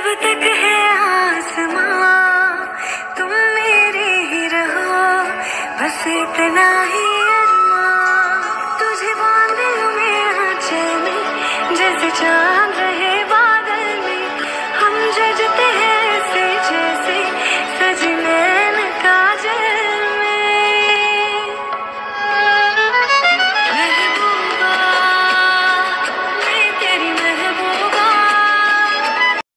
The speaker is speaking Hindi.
जब तक है आसमां, तुम मेरे ही रहो, बस इतना ही अरमा। तुझे बांधे मेरा चैन जैसे चाँद